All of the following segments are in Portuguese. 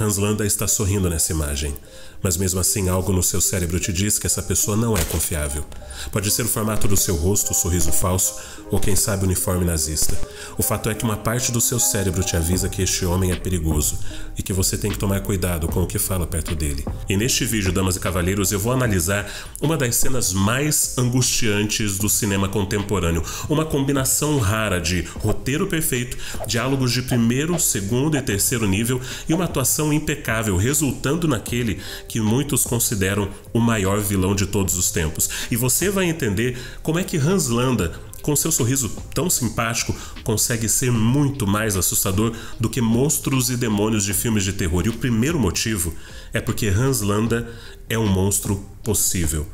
Hans Landa está sorrindo nessa imagem, mas mesmo assim algo no seu cérebro te diz que essa pessoa não é confiável. Pode ser o formato do seu rosto, o sorriso falso, ou quem sabe o uniforme nazista. O fato é que uma parte do seu cérebro te avisa que este homem é perigoso e que você tem que tomar cuidado com o que fala perto dele. E neste vídeo, damas e cavalheiros, eu vou analisar uma das cenas mais angustiantes do cinema contemporâneo, uma combinação rara de roteiro perfeito, diálogos de primeiro, segundo e terceiro nível e uma atuação impecável, resultando naquele que muitos consideram o maior vilão de todos os tempos. E você vai entender como é que Hans Landa com seu sorriso tão simpático, consegue ser muito mais assustador do que monstros e demônios de filmes de terror. E o primeiro motivo é porque Hans Landa é um monstro possível.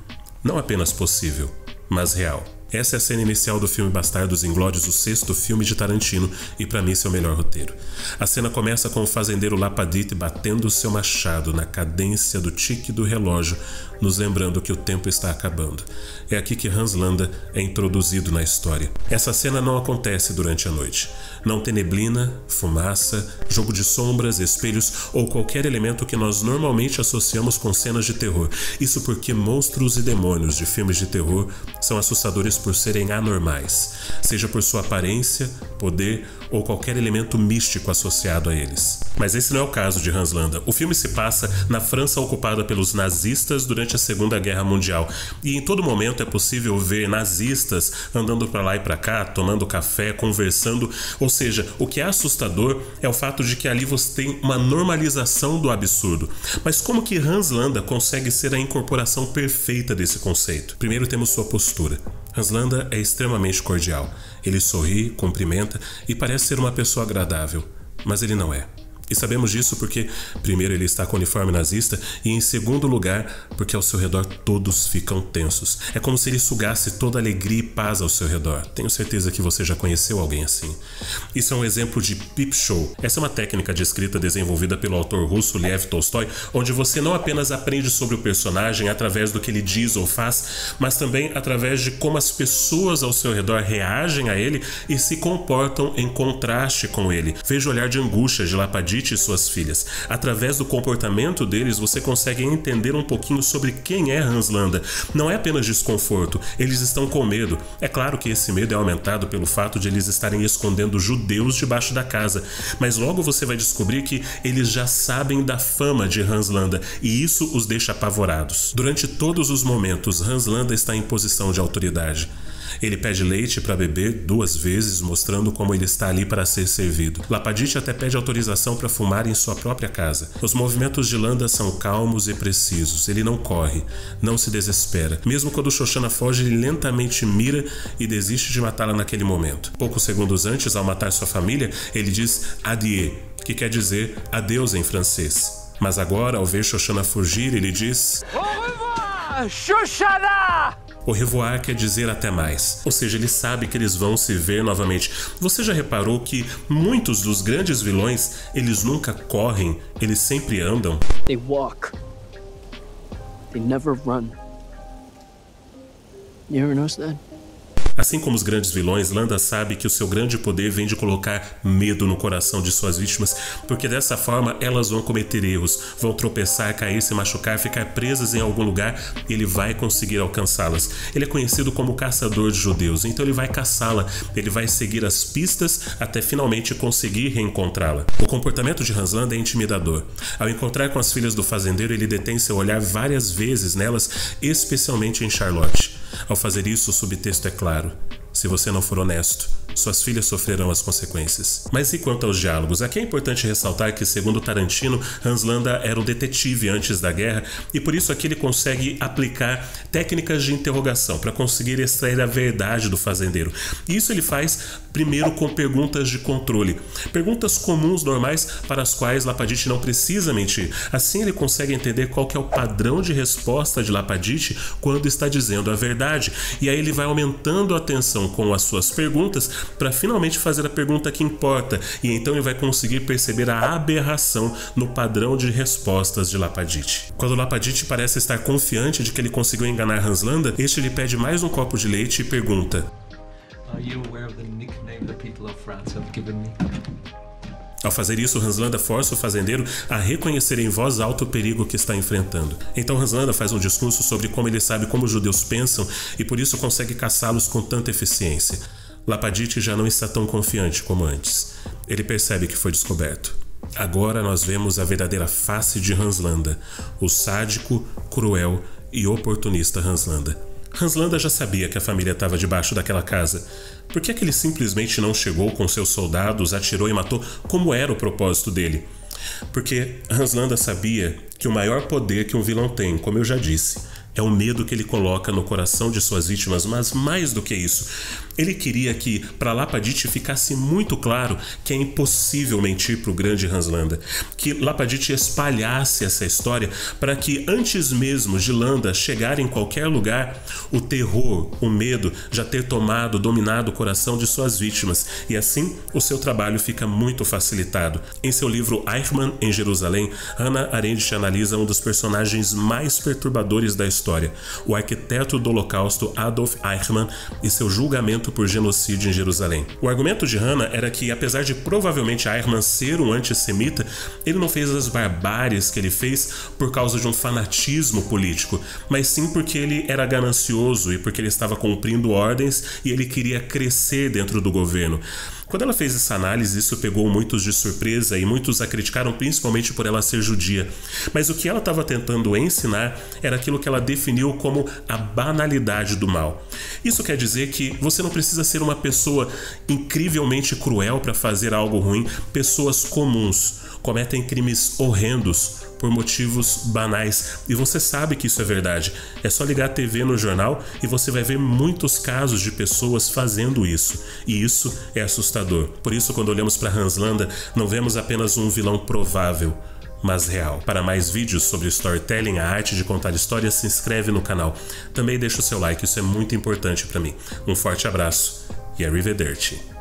Não apenas possível, mas real. Essa é a cena inicial do filme Bastardos Inglórios, o sexto filme de Tarantino, e para mim seu melhor roteiro. A cena começa com o fazendeiro Lapadite batendo seu machado na cadência do tique do relógio, nos lembrando que o tempo está acabando. É aqui que Hans Landa é introduzido na história. Essa cena não acontece durante a noite. Não tem neblina, fumaça, jogo de sombras, espelhos ou qualquer elemento que nós normalmente associamos com cenas de terror. Isso porque monstros e demônios de filmes de terror são assustadores por serem anormais, seja por sua aparência, poder ou qualquer elemento místico associado a eles. Mas esse não é o caso de Hans Landa. O filme se passa na França ocupada pelos nazistas durante a Segunda Guerra Mundial, e em todo momento é possível ver nazistas andando para lá e para cá, tomando café, conversando, ou seja, o que é assustador é o fato de que ali você tem uma normalização do absurdo. Mas como que Hans Landa consegue ser a incorporação perfeita desse conceito? Primeiro temos sua postura. Hans Landa é extremamente cordial. Ele sorri, cumprimenta e parece ser uma pessoa agradável, mas ele não é. E sabemos disso porque, primeiro, ele está com o uniforme nazista, e em segundo lugar, porque ao seu redor todos ficam tensos. É como se ele sugasse toda alegria e paz ao seu redor. Tenho certeza que você já conheceu alguém assim. Isso é um exemplo de peep show. Essa é uma técnica de escrita desenvolvida pelo autor russo Lev Tolstói, onde você não apenas aprende sobre o personagem através do que ele diz ou faz, mas também através de como as pessoas ao seu redor reagem a ele e se comportam em contraste com ele. Veja o olhar de angústia de E suas filhas. Através do comportamento deles, você consegue entender um pouquinho sobre quem é Hans Landa. Não é apenas desconforto, eles estão com medo. É claro que esse medo é aumentado pelo fato de eles estarem escondendo judeus debaixo da casa, mas logo você vai descobrir que eles já sabem da fama de Hans Landa e isso os deixa apavorados. Durante todos os momentos, Hans Landa está em posição de autoridade. Ele pede leite para beber duas vezes, mostrando como ele está ali para ser servido. Lapadite até pede autorização para fumar em sua própria casa. Os movimentos de Landa são calmos e precisos. Ele não corre, não se desespera. Mesmo quando Xoxana foge, ele lentamente mira e desiste de matá-la naquele momento. Poucos segundos antes, ao matar sua família, ele diz adieu, que quer dizer adeus em francês. Mas agora, ao ver Xoxana fugir, ele diz: Au revoir, Xoxana! O revoar quer dizer até mais, ou seja, ele sabe que eles vão se ver novamente. Você já reparou que muitos dos grandes vilões, eles nunca correm, eles sempre andam? They walk. They never run. You ever notice that? Assim como os grandes vilões, Landa sabe que o seu grande poder vem de colocar medo no coração de suas vítimas, porque dessa forma elas vão cometer erros, vão tropeçar, cair, se machucar, ficar presas em algum lugar ele vai conseguir alcançá-las. Ele é conhecido como caçador de judeus, então ele vai caçá-la, ele vai seguir as pistas até finalmente conseguir reencontrá-la. O comportamento de Hans Landa é intimidador. Ao encontrar com as filhas do fazendeiro, ele detém seu olhar várias vezes nelas, especialmente em Charlotte. Ao fazer isso, o subtexto é claro. Se você não for honesto, suas filhas sofrerão as consequências. Mas e quanto aos diálogos? Aqui é importante ressaltar que, segundo Tarantino, Hans Landa era o detetive antes da guerra e por isso aqui ele consegue aplicar técnicas de interrogação para conseguir extrair a verdade do fazendeiro. Isso ele faz primeiro com perguntas de controle, perguntas comuns normais para as quais Lapadite não precisa mentir. Assim ele consegue entender qual é o padrão de resposta de Lapadite quando está dizendo a verdade. E aí ele vai aumentando a atenção com as suas perguntas para finalmente fazer a pergunta que importa, e então ele vai conseguir perceber a aberração no padrão de respostas de Lapadite. Quando Lapadite parece estar confiante de que ele conseguiu enganar Hanslanda, este lhe pede mais um copo de leite e pergunta: People of France have given me? Ao fazer isso, Hanslanda força o fazendeiro a reconhecer em voz alta o perigo que está enfrentando. Então Hanslanda faz um discurso sobre como ele sabe como os judeus pensam e por isso consegue caçá-los com tanta eficiência. Lapadite já não está tão confiante como antes. Ele percebe que foi descoberto. Agora nós vemos a verdadeira face de Hanslanda, o sádico, cruel e oportunista Hanslanda. Hanslanda já sabia que a família estava debaixo daquela casa. Por que, é que ele simplesmente não chegou com seus soldados, atirou e matou, como era o propósito dele? Porque Hanslanda sabia que o maior poder que um vilão tem, como eu já disse, é o medo que ele coloca no coração de suas vítimas, mas mais do que isso, ele queria que para Lapadite ficasse muito claro que é impossível mentir para o grande Hanslanda, que Lapadite espalhasse essa história para que antes mesmo de Landa chegar em qualquer lugar, o terror, o medo já ter tomado, dominado o coração de suas vítimas, e assim o seu trabalho fica muito facilitado. Em seu livro Eichmann em Jerusalém, Hannah Arendt analisa um dos personagens mais perturbadores da história história, o arquiteto do Holocausto Adolf Eichmann e seu julgamento por genocídio em Jerusalém. O argumento de Hannah era que, apesar de provavelmente Eichmann ser um antissemita, ele não fez as barbáries que ele fez por causa de um fanatismo político, mas sim porque ele era ganancioso e porque ele estava cumprindo ordens e ele queria crescer dentro do governo. Quando ela fez essa análise, isso pegou muitos de surpresa e muitos a criticaram principalmente por ela ser judia. Mas o que ela estava tentando ensinar era aquilo que ela definiu como a banalidade do mal. Isso quer dizer que você não precisa ser uma pessoa incrivelmente cruel para fazer algo ruim. Pessoas comuns cometem crimes horrendos por motivos banais. E você sabe que isso é verdade. É só ligar a TV no jornal e você vai ver muitos casos de pessoas fazendo isso. E isso é assustador. Por isso, quando olhamos para Hans Landa, não vemos apenas um vilão provável, mas real. Para mais vídeos sobre storytelling, a arte de contar histórias, se inscreve no canal. Também deixa o seu like, isso é muito importante para mim. Um forte abraço e arrivederci.